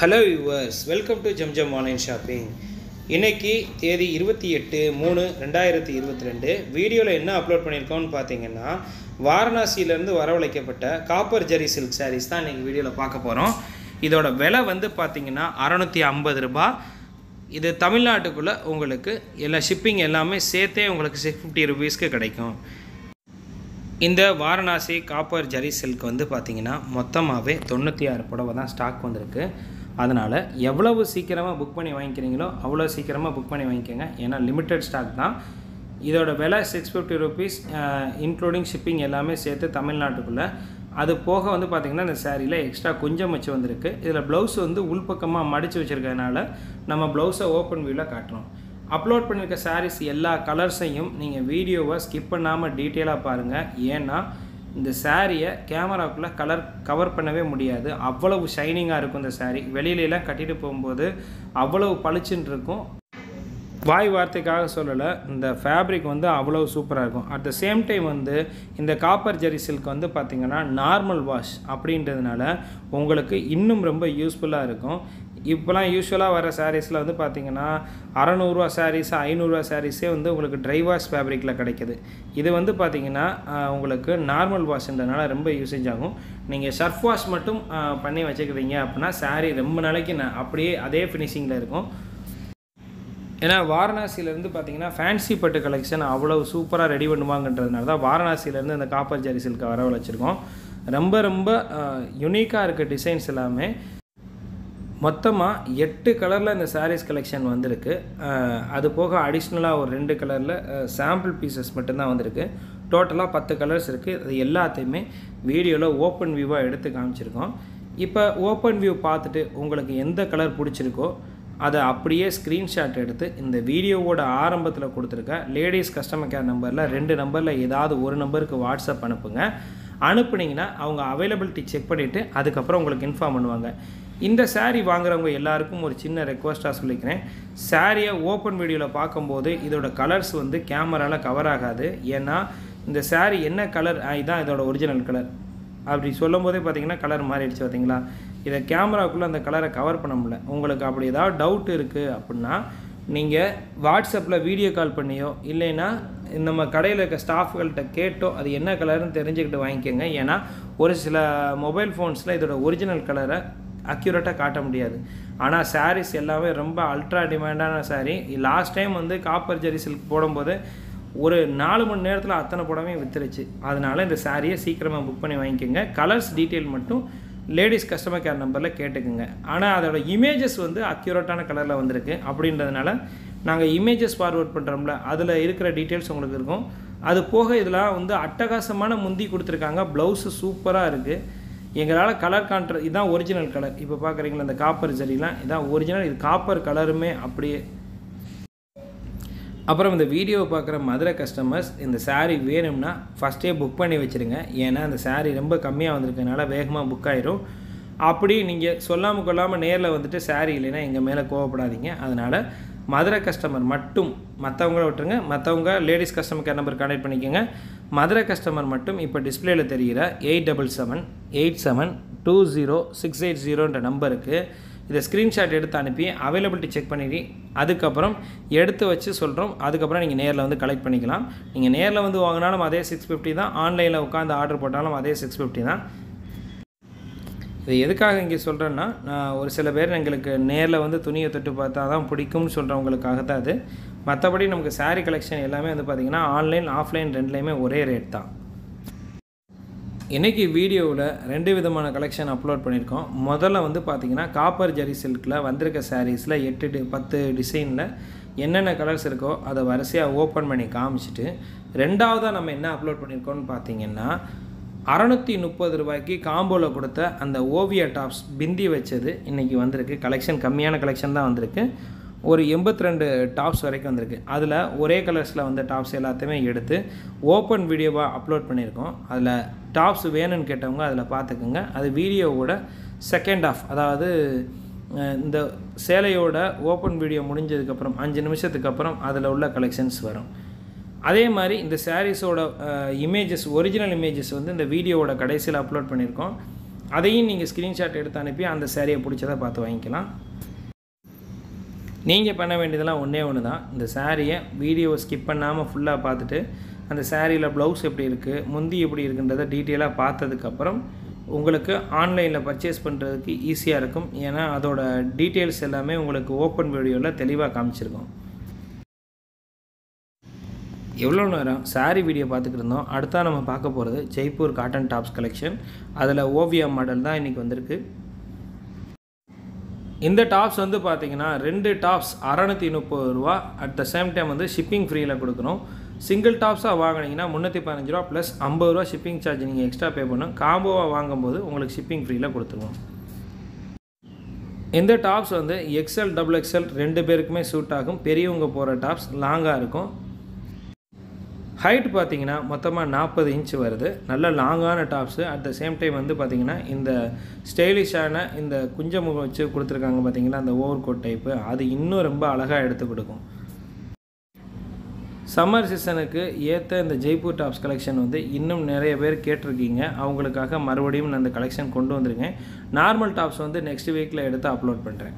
Hello yours welcome to Jamjam online shopping இன்றைக்கி தேதி இருபத்தி எட்டு மூணு ரெண்டாயிரத்தி இருபத்தி ரெண்டு. வீடியோவில் என்ன அப்லோட் பண்ணியிருக்கோம்னு பார்த்தீங்கன்னா வாரணாசியிலேருந்து வரவழைக்கப்பட்ட காப்பர் ஜெரி சில்க் சாரீஸ் தான் இன்றைக்கி வீடியோவில் பார்க்க போகிறோம் இதோட விலை வந்து பார்த்திங்கன்னா அறநூற்றி ஐம்பது ரூபா. இது தமிழ்நாட்டுக்குள்ளே உங்களுக்கு எல்லா ஷிப்பிங் எல்லாமே சேர்த்தே உங்களுக்கு சிக்ஸ் ஃபிஃப்டி ருபீஸ்க்கு கிடைக்கும். இந்த வாரணாசி காப்பர் ஜரி சில்க் வந்து பார்த்திங்கன்னா மொத்தமாகவே தொண்ணூற்றி ஆறு புடவை தான் ஸ்டாக் வந்திருக்கு. அதனால் எவ்வளவு சீக்கிரமாக புக் பண்ணி வாங்கிக்கிறீங்களோ அவ்வளோ சீக்கிரமாக புக் பண்ணி வாங்கிக்கோங்க. ஏன்னா லிமிட்டட் ஸ்டாக் தான். இதோட விலை six fifty rupees including shipping எல்லாமே சேர்த்து தமிழ்நாட்டுக்குள்ளே. அது போக வந்து பார்த்திங்கன்னா இந்த சேரீயில் எக்ஸ்ட்ரா கொஞ்சம் வச்சு வந்திருக்கு. இதில் ப்ளவுஸ் வந்து உள்பக்கமாக மடித்து வச்சுருக்கறதுனால நம்ம ப்ளவுஸை ஓப்பன் வியூவில் காட்டுறோம். அப்லோட் பண்ணியிருக்க சாரீஸ் எல்லா கலர்ஸையும் நீங்கள் வீடியோவை ஸ்கிப் பண்ணாமல் டீட்டெயிலாக பாருங்கள் ஏன்னா இந்த சாரியை கேமராக்குள்ளே கலர் கவர் பண்ணவே முடியாது. அவ்வளவு ஷைனிங்காக இருக்கும் இந்த சாரீ வெளியிலலாம் கட்டிட்டு போகும்போது அவ்வளவு பளிச்சுன்னு இருக்கும். வாய் வார்த்தைக்காக சொல்லலை இந்த ஃபேப்ரிக் வந்து அவ்வளோ சூப்பராக இருக்கும். அட் த சேம் டைம் வந்து இந்த காப்பர் ஜெரி சில்க் வந்து பார்த்திங்கன்னா நார்மல் வாஷ் அப்படின்றதுனால உங்களுக்கு இன்னும் ரொம்ப யூஸ்ஃபுல்லாக இருக்கும். இப்போலாம் யூஸ்வலாக வர சாரீஸில் வந்து பார்த்திங்கன்னா அறநூறுவா சாரீஸ் ஐநூறுரூவா சாரீஸே வந்து உங்களுக்கு ட்ரை வாஷ் ஃபேப்ரிக்கில் கிடைக்குது. இது வந்து பார்த்திங்கன்னா உங்களுக்கு நார்மல் வாஷ்ன்றதுனால ரொம்ப யூசேஜ் ஆகும். நீங்கள் சர்ஃப் வாஷ் மட்டும் பண்ணி வச்சுக்கிறீங்க அப்படின்னா சாரீ ரொம்ப நாளைக்கு நான் அப்படியே அதே ஃபினிஷிங்கில் இருக்கும். ஏன்னா வாரணாசியிலேருந்து பார்த்தீங்கன்னா ஃபேன்சி பட்டு கலெக்ஷன் அவ்வளோ சூப்பராக ரெடி பண்ணுவாங்கன்றதுனால தான் வாரணாசியிலேருந்து இந்த காப்பர் ஜரி சில்கை வரவழைச்சிருக்கோம். ரொம்ப ரொம்ப யுனிக்காக இருக்க டிசைன்ஸ் எல்லாமே மொத்தமாக எட்டு கலரில் இந்த சாரீஸ் கலெக்ஷன் வந்திருக்கு. அது போக அடிஷ்னலாக ஒரு ரெண்டு கலரில் சாம்பிள் பீசஸ் மட்டும்தான் வந்திருக்கு. டோட்டலாக பத்து கலர்ஸ் இருக்குது அது எல்லாத்தையுமே வீடியோவில் ஓப்பன் வியூவாக எடுத்து காமிச்சிருக்கோம். இப்போ ஓப்பன் வியூ பார்த்துட்டு உங்களுக்கு எந்த கலர் பிடிச்சிருக்கோ அதை அப்படியே ஸ்க்ரீன்ஷாட் எடுத்து இந்த வீடியோவோட ஆரம்பத்தில் கொடுத்துருக்க லேடிஸ் கஸ்டமர் கேர் நம்பரில் ரெண்டு நம்பரில் ஏதாவது ஒரு நம்பருக்கு வாட்ஸ்அப் அனுப்புங்க. அனுப்புனீங்கன்னா அவங்க அவைலபிலிட்டி செக் பண்ணிவிட்டு அதுக்கப்புறம் உங்களுக்கு இன்ஃபார்ம் பண்ணுவாங்க. இந்த சாரீ வாங்குறவங்க எல்லாருக்கும் ஒரு சின்ன ரெக்வஸ்ட்டாக சொல்லிக்கிறேன். சாரியை ஓப்பன் வீடியோவில் பார்க்கும்போது இதோட கலர்ஸ் வந்து கேமராவில் கவர் ஆகாது. ஏன்னா இந்த சாரீ என்ன கலர் இதுதான் இதோட ஒரிஜினல் கலர் அப்படி சொல்லும் போதே பார்த்தீங்கன்னா கலர் மாறிடுச்சு பார்த்தீங்களா இதை கேமராக்குள்ளே அந்த கலரை கவர் பண்ண முடியல. உங்களுக்கு அப்படி ஏதாவது டவுட் இருக்குது அப்படின்னா நீங்கள் வாட்ஸ்அப்பில் வீடியோ கால் பண்ணியோ இல்லைன்னா நம்ம கடையில் இருக்க ஸ்டாஃப்கள்கிட்ட கேட்டோ அது என்ன கலர்னு தெரிஞ்சுக்கிட்டு வாங்கிக்கோங்க. ஏன்னா ஒரு சில மொபைல் ஃபோன்ஸில் இதோட ஒரிஜினல் கலரை அக்யூரேட்டாக காட்ட முடியாது. ஆனால் சாரீஸ் எல்லாமே ரொம்ப அல்ட்ரா டிமாண்டான சாரீ லாஸ்ட் டைம் வந்து காப்பர் ஜெரி சில்க் போடும்போது ஒரு நாலு மணி நேரத்தில் அத்தனை புடவையும் வித்துருச்சு. அதனால் இந்த சாரியை சீக்கிரமாக புக் பண்ணி வாங்கிக்கோங்க. கலர்ஸ் டீட்டெயில் மட்டும் லேடிஸ் கஸ்டமர் கேர் நம்பரில் கேட்டுக்குங்க. ஆனால் அதோட இமேஜஸ் வந்து அக்யூரேட்டான கலரில் வந்திருக்கு. அப்படின்றதுனால நாங்கள் இமேஜஸ் ஃபார்வர்ட் பண்ணுறோம்ல அதில் இருக்கிற டீட்டெயில்ஸ் உங்களுக்கு இருக்கும். அது போக இதெல்லாம் வந்து அட்டகாசமான முந்தி கொடுத்துருக்காங்க. ப்ளவுஸு சூப்பராக இருக்குது எங்களால் கலர் கான்ட்ர இதுதான் ஒரிஜினல் கலர் இப்போ பார்க்குறீங்களா இந்த காப்பர் ஜரிலாம் இதான் ஒரிஜினல் இது காப்பர் கலருமே அப்படியே. அப்புறம் இந்த வீடியோவை பார்க்குற மதுரை கஸ்டமர்ஸ் இந்த சாரீ வேணும்னா ஃபஸ்ட்டே புக் பண்ணி வச்சுருங்க. ஏன்னா அந்த சாரீ ரொம்ப கம்மியாக வந்திருக்கனால வேகமாக புக் ஆயிரும். அப்படி நீங்கள் சொல்லாமல் கொள்ளாமல் நேரில் வந்துட்டு சாரீ இல்லைன்னா எங்கள் மேலே கோவப்படாதீங்க. அதனால் மதுரை கஸ்டமர் மட்டும் மற்றவங்கள விட்டுருங்க. மற்றவங்க ladies customer care number contact பண்ணிக்கோங்க. மதுரை கஸ்டமர் மட்டும் இப்போ டிஸ்பிளேயில் தெரிகிற eight double seven eight seven two zero six eight ஜீரோன்ற நம்பருக்கு இதை ஸ்க்ரீன்ஷாட் எடுத்து அனுப்பி அவைலபிலிட்டி செக் பண்ணி அதுக்கப்புறம் எடுத்து வச்சு சொல்கிறோம் அதுக்கப்புறம் நீங்கள் நேரில் வந்து கலெக்ட் பண்ணிக்கலாம். நீங்கள் நேரில் வந்து வாங்கினாலும் அதே சிக்ஸ் ஃபிஃப்டி தான். ஆன்லைனில் உட்காந்து ஆர்டர் போட்டாலும் அதே சிக்ஸ் ஃபிஃப்டி தான். இது எதுக்காக இங்கே சொல்கிறேன்னா நான் ஒரு சில பேர் எங்களுக்கு நேரில் வந்து துணியை தொட்டு பார்த்தா தான் பிடிக்கும்னு சொல்கிறவங்களுக்காக தான் அது. மற்றபடி நமக்கு சாரீ கலெக்ஷன் எல்லாமே வந்து பார்த்திங்கன்னா ஆன்லைன் ஆஃப்லைன் ரெண்டுலேயுமே ஒரே ரேட் தான். இன்றைக்கி வீடியோவில் ரெண்டு விதமான கலெக்ஷன் அப்லோட் பண்ணியிருக்கோம். முதல்ல வந்து பார்த்திங்கன்னா காப்பர் ஜரி சில்கில் வந்திருக்க சாரீஸில் எட்டு டி பத்து டிசைனில் என்னென்ன கலர்ஸ் இருக்கோ அதை வரிசையாக ஓப்பன் பண்ணி காமிச்சிட்டு ரெண்டாவதாக நம்ம என்ன அப்லோட் பண்ணியிருக்கோம்னு பார்த்திங்கன்னா அறநூற்றி முப்பது ரூபாய்க்கு காம்போவில் கொடுத்த அந்த ஓவியா டாப்ஸ் பிந்தி வச்சது இன்றைக்கி வந்திருக்கு. கலெக்ஷன் கம்மியான கலெக்ஷன் தான் வந்திருக்கு. ஒரு எண்பத்தி ரெண்டு டாப்ஸ் வரைக்கும் வந்திருக்கு. அதில் ஒரே கலர்ஸில் வந்த டாப்ஸ் எல்லாத்தையுமே எடுத்து ஓப்பன் வீடியோவாக அப்லோட் பண்ணியிருக்கோம். அதில் டாப்ஸ் வேணும்னு கேட்டவங்க அதில் பார்த்துக்குங்க. அது வீடியோவோட செகண்ட் ஆஃப் அதாவது இந்த சேலையோட ஓப்பன் வீடியோ முடிஞ்சதுக்கப்புறம் அஞ்சு நிமிஷத்துக்கு அப்புறம் அதில் உள்ள கலெக்ஷன்ஸ் வரும். அதே மாதிரி இந்த சாரீஸோட இமேஜஸ் ஒரிஜினல் இமேஜஸ் வந்து இந்த வீடியோவோட கடைசியில் அப்லோட் பண்ணியிருக்கோம். அதையும் நீங்கள் ஸ்க்ரீன்ஷாட் எடுத்து அனுப்பி அந்த சேரீயை பிடிச்சதை பார்த்து வாங்கிக்கலாம். நீங்கள் பண்ண வேண்டியதெல்லாம் ஒன்றே ஒன்று தான் இந்த சாரியை வீடியோவை ஸ்கிப் பண்ணாமல் ஃபுல்லாக பார்த்துட்டு அந்த சாரியில் ப்ளவுஸ் எப்படி இருக்குது முந்தி எப்படி இருக்குன்றதை டீட்டெயிலாக பார்த்ததுக்கப்புறம் உங்களுக்கு ஆன்லைனில் பர்ச்சேஸ் பண்ணுறதுக்கு ஈஸியாக இருக்கும். ஏன்னா அதோட டீட்டெயில்ஸ் எல்லாமே உங்களுக்கு ஓப்பன் வீடியோவில் தெளிவாக காமிச்சிருக்கோம். எவ்வளோ நேரம் சாரீ வீடியோ பார்த்துக்கிட்டு இருந்தோம் அடுத்தா நம்ம பார்க்க போகிறது ஜெய்ப்பூர் காட்டன் டாப்ஸ் கலெக்ஷன் அதில் ஓவியா மாடல் தான் இன்றைக்கி வந்திருக்கு. இந்த டாப்ஸ் வந்து பார்த்தீங்கன்னா ரெண்டு டாப்ஸ் அறநூற்றி முப்பது ரூபா. அட் த சேம் டைம் வந்து ஷிப்பிங் ஃப்ரீயில் கொடுக்கணும். சிங்கிள் டாப்ஸாக வாங்கினீங்கன்னா முந்நூற்றி பதினஞ்சு ரூபா ப்ளஸ் ஐம்பது ரூபா ஷிப்பிங் சார்ஜ் நீங்கள் எக்ஸ்ட்ரா பே பண்ணணும். காம்போவாக வாங்கும்போது உங்களுக்கு ஷிப்பிங் ஃப்ரீயில் கொடுத்துருவோம். இந்த டாப்ஸ் வந்து எக்ஸ்எல் டபுள் எக்ஸ்எல் ரெண்டு பேருக்குமே சூட் ஆகும். பெரியவங்க போகிற டாப்ஸ் லாங்காக இருக்கும். ஹைட் பார்த்தீங்கன்னா மொத்தமாக நாற்பது இன்ச் வருது. நல்ல லாங்கான tops at the same time வந்து பார்த்திங்கன்னா இந்த ஸ்டைலிஷான இந்த குஞ்சமுகம் வச்சு கொடுத்துருக்காங்க பார்த்தீங்கன்னா அந்த ஓவர் கோட் டைப்பு அது இன்னும் ரொம்ப அழகாக எடுத்து கொடுக்கும். சம்மர் சீசனுக்கு ஏற்ற இந்த ஜெய்ப்பூர் டாப்ஸ் கலெக்ஷன் வந்து இன்னும் நிறைய பேர் கேட்டிருக்கீங்க. அவங்களுக்காக மறுபடியும் நான் இந்த கலெக்ஷன் கொண்டு வந்திருக்கேன். நார்மல் டாப்ஸ் வந்து நெக்ஸ்ட் வீக்கில் எடுத்து அப்லோட் பண்ணுறேன்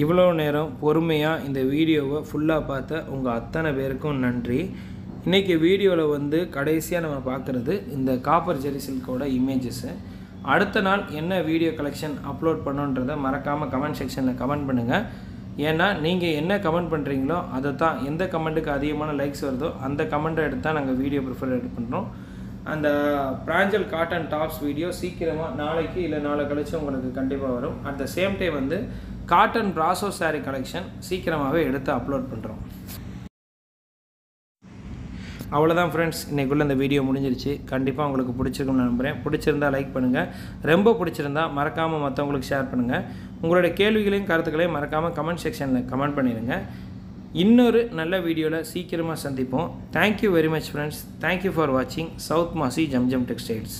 இவ்வளோ நேரம் பொறுமையாக இந்த வீடியோவை ஃபுல்லாக பார்த்த உங்கள் அத்தனை பேருக்கும் நன்றி. இன்றைக்கி வீடியோவில் வந்து கடைசியாக நம்ம பார்க்குறது இந்த காப்பர் ஜெரி சில்கோட இமேஜஸ்ஸு அடுத்த நாள் என்ன வீடியோ கலெக்ஷன் அப்லோட் பண்ணுன்றதை மறக்காமல் கமெண்ட் செக்ஷனில் கமெண்ட் பண்ணுங்கள் ஏன்னா நீங்கள் என்ன கமெண்ட் பண்ணுறீங்களோ அதை தான் எந்த கமெண்ட்டுக்கு அதிகமான லைக்ஸ் வருதோ அந்த கமெண்ட்டை எடுத்து தான் நாங்கள் வீடியோ ப்ரிஃபர் எடுத்து பண்ணுறோம் அந்த பிராஞ்சல் காட்டன் டாப்ஸ் வீடியோ சீக்கிரமாக நாளைக்கு இல்லை நாளை கழிச்சு உங்களுக்கு கண்டிப்பாக வரும். அட் த சேம் டைம் வந்து காட்டன் ப்ராசோ சாரீ கலெக்ஷன் சீக்கிரமாகவே எடுத்து அப்லோட் பண்ணுறோம் அவ்வளோதான் ஃப்ரெண்ட்ஸ் இன்றைக்குள்ளே இந்த வீடியோ முடிஞ்சிருச்சு. கண்டிப்பாக உங்களுக்கு பிடிச்சிருக்கும்னு நம்புகிறேன் பிடிச்சிருந்தா லைக் பண்ணுங்கள் ரொம்ப பிடிச்சிருந்தா மறக்காமல் மற்றவங்களுக்கு ஷேர் பண்ணுங்கள் உங்களுடைய கேள்விகளையும் கருத்துக்களையும் மறக்காமல் கமெண்ட் செக்ஷனில் கமெண்ட் பண்ணிடுங்க. இன்னொரு நல்ல வீடியோவில் சீக்கிரமாக சந்திப்போம். Thank you very much friends thank you for வாட்சிங் சவுத் மாசி ஜம்ஜம் டெக்ஸ்டைல்ஸ்